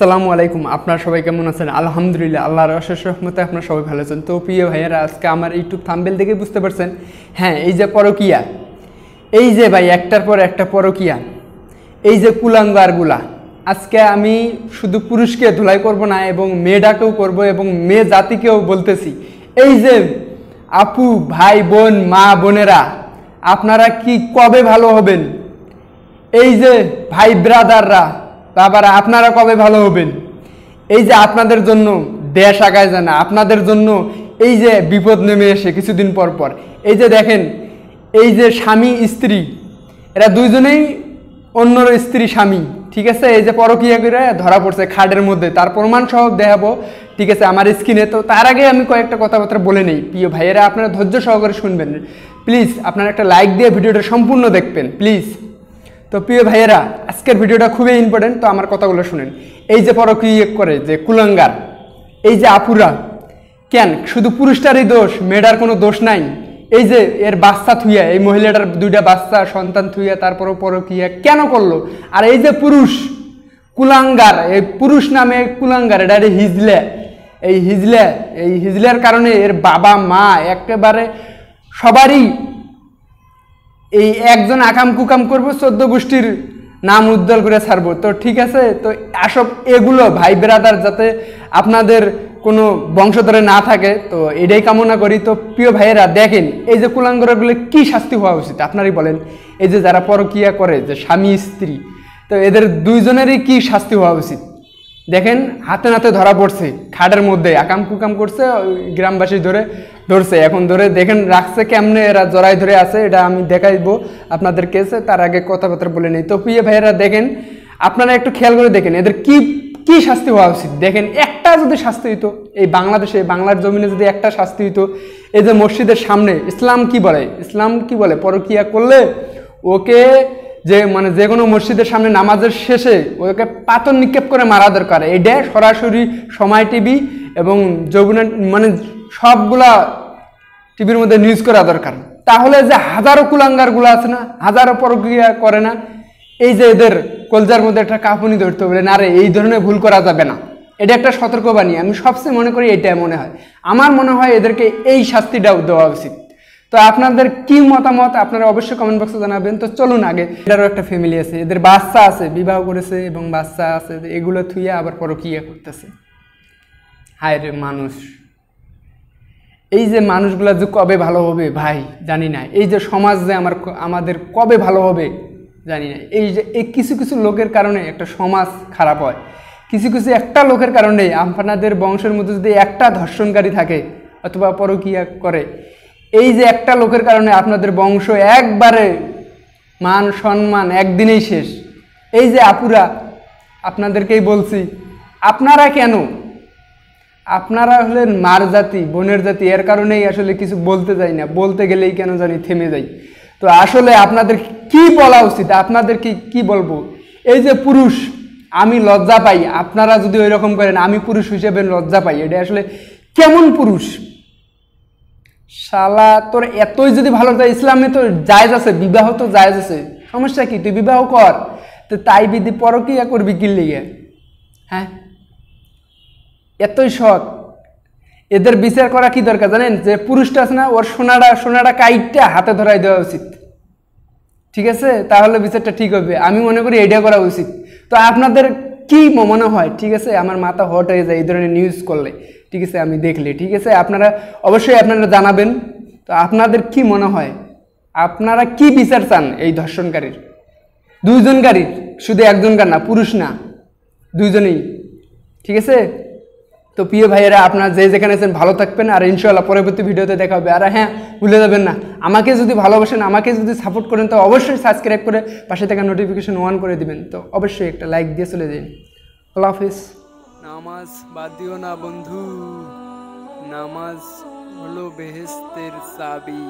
সালামু আলাইকুম। আপনার সবাই কেমন আছেন? আলহামদুলিল্লাহ, আল্লাহর অশেষ রহমতে আপনার সবাই ভালো আছেন। তো প্রিয় ভাইয়েরা, আজকে আমার ইউটিউব থাম্বেল দেখে বুঝতে পারছেন। হ্যাঁ এই যে পরকিয়া, এই যে ভাই, একটার পর একটা পরকিয়া, এই যে কুলাঙ্গারগুলা, আজকে আমি শুধু পুরুষকে ধুলাই করব না, এবং মেয়েটাকেও করব, এবং মেয়ে জাতিকেও বলতেছি। এই যে আপু, ভাই, বোন, মা, বোনেরা, আপনারা কি কবে ভালো হবেন? এই যে ভাই, ব্রাদাররা বাবারা, আপনারা কবে ভালো হবেন? এই যে আপনাদের জন্য দেশ আগায় যায় না, আপনাদের জন্য এই যে বিপদ নেমে এসে কিছুদিন পর পর, এই যে দেখেন, এই যে স্বামী, স্ত্রী, এরা দুইজনেই অন্যর স্ত্রী, স্বামী, ঠিক আছে? এই যে পরকিয়া করে ধরা পড়ছে খাডের মধ্যে, তার প্রমাণ সহ দেখাবো, ঠিক আছে? আমার স্কিনে তো, তার আগে আমি কয়েকটা কথাবার্তা বলে নেই। প্রিয় ভাইয়েরা, আপনারা ধৈর্য সহকারে শুনবেন। প্লিজ, আপনারা একটা লাইক দিয়ে ভিডিওটা সম্পূর্ণ দেখবেন, প্লিজ। তো প্রিয় ভাইয়েরা, আজকের ভিডিওটা খুবই ইম্পর্টেন্ট তো আমার কথাগুলো শুনেন। এই যে পরকীয় করে যে কুলাঙ্গার, এই যে আপুরা, কেন? শুধু পুরুষটারই দোষ, মেয়েটার কোনো দোষ নাই। এই যে এর বাচ্চা থুইয়া, এই মহিলাটার দুইটা বাচ্চা, সন্তান থুইয়া, তারপরও পরকীয়া, কেন করল? আর এই যে পুরুষ, কুলাঙ্গার, এই পুরুষ নামে কুলাঙ্গার, এটা হিজলে, এই হিজলে, এই হিজলের কারণে এর বাবা, মা, একেবারে সবারই এই একজন আকাম কুকাম করব, চোদ্দ গোষ্ঠীর নাম উজ্জ্বল করে ছাড়বো। তো ঠিক আছে, তো আসব এগুলো, ভাই বেরাদার, যাতে আপনাদের কোনো বংশধরে না থাকে। তো এটাই কামনা করি। তো প্রিয় ভাইয়েরা, দেখেন, এই যে কুলাঙ্গরগুলো কি শাস্তি হওয়া উচিত? আপনারই বলেন। এই যে যারা পরকিয়া করে, যে স্বামী, স্ত্রী, তো এদের দুইজনেরই কি শাস্তি হওয়া উচিত? দেখেন, হাতে নাতে ধরা পড়ছে, খাটের মধ্যে, আকাম কুকাম করছে গ্রামবাসী ধরে ধরছে। এখন ধরে দেখেন, রাখছে কেমনে? এরা জড়াই ধরে আছে, এটা আমি দেখাইবো আপনাদের কেসে তার আগে কথাবার্তা বলে নেই। তো প্রিয় ভাইয়েরা, দেখেন, আপনারা একটু খেয়াল করে দেখেন, এদের কি কি শাস্তি হওয়া উচিত? দেখেন, একটা যদি শাস্তি হইতো, এই বাংলাদেশে, বাংলার জমিনে যদি একটা শাস্তি হইতো, এই যে মসজিদের সামনে, ইসলাম কি বলে? ইসলাম কি বলে? পরকিয়া করলে ওকে যে মানে যে কোনো মসজিদের সামনে নামাজের শেষে ওকে পাথর নিক্ষেপ করে মারা দরকার। এটা সরাসরি সময় টিভি এবং যৌবনা মানে সবগুলা টিভির মধ্যে নিউজ করা দরকার। তাহলে যে হাজারো কুলাঙ্গারগুলো আছে না, হাজারো প্রক্রিয়া করে না, এই যে এদের কলজার মধ্যে একটা কাঁপুনি ধরতে বলে না রে, এই ধরনের ভুল করা যাবে না। এটা একটা সতর্কবাণী, আমি সবচেয়ে মনে করি এটাই মনে হয়। আমার মনে হয় এদেরকে এই শাস্তিটাও দেওয়া উচিত। তো আপনাদের কি মতামত, আপনারা অবশ্যই কমেন্ট বক্সে জানাবেন। তো চলুন আগে, এটারও একটা ফ্যামিলি আছে, এদের বাচ্চা আছে, বিবাহ করেছে এবং বাচ্চা আছে, এগুলো থুইয়া আবার পরকিয়া করতেছে। হায় রে মানুষ। এই যে মানুষগুলা যে কবে ভালো হবে ভাই, জানি না। এই যে সমাজ যে আমার আমাদের কবে ভালো হবে, জানি না। এই যে, এই কিছু কিছু লোকের কারণে একটা সমাজ খারাপ হয়। কিছু কিছু একটা লোকের কারণে আপনাদের বংশের মধ্যে যদি একটা ধর্ষণকারী থাকে অথবা পরকিয়া করে, এই যে একটা লোকের কারণে আপনাদের বংশ একবারে মান সম্মান একদিনেই শেষ। এই যে আপুরা, আপনাদেরকেই বলছি, আপনারা কেন আপনারা হলেন মার জাতি, বোনের জাতি, এর কারণেই আসলে কিছু বলতে যাই না। বলতে গেলেই কেন জানি থেমে যাই। তো আসলে আপনাদের কি বলা উচিত? আপনাদের কি বলব? এই যে পুরুষ, আমি লজ্জা পাই। আপনারা যদি ওই রকম করেন, আমি পুরুষ হিসেবে লজ্জা পাই। এটা আসলে কেমন পুরুষ? শালা, তোর এতই যদি ভালো যায় ইসলামে তো জায়জ আছে, বিবাহ তো জায়জ আছে। সমস্যা কি? তুই বিবাহ কর। তো তাই বিধি পরকিয়া করবি কি লিগে হ্যাঁ? এতই শখ। এদের বিচার করা কি দরকার জানেন? যে পুরুষটা আছে না, ওর সোনাটা সোনাটা কাইটটা হাতে ধরাই দেওয়া উচিত। ঠিক আছে? তাহলে বিচারটা ঠিক হবে। আমি মনে করি এইটা করা উচিত। তো আপনাদের কি মনে হয়? ঠিক আছে? আমার মাথা হট হয়ে যায় এই ধরনের নিউজ করলে। ঠিক আছে? আমি দেখলে। ঠিক আছে? আপনারা অবশ্যই আপনারা জানাবেন। তো আপনাদের কি মনে হয়? আপনারা কি বিচার চান এই ধর্ষণকারীর? দুইজনকারীর? শুধু একজনকার না, পুরুষ না। দুইজনেই। ঠিক আছে? তো প্রিয় ভাইয়েরা, আপনারা যে যেখানে আছেন ভালো থাকবেন আর ইনশাল্লাহ পরবর্তী ভিডিওতে দেখা হবে। আর হ্যাঁ ভুলে যাবেন না, আমাকে যদি ভালোবাসেন, আমাকে যদি সাপোর্ট করেন, তো অবশ্যই সাবস্ক্রাইব করে পাশে থাকা নোটিফিকেশন অন করে দিবেন। তো অবশ্যই একটা লাইক দিয়ে চলে যান আল্লাহ হাফিজ। নামাজ বাদ দিও না বন্ধু, নামাজ হলো বেহেস্তের চাবি।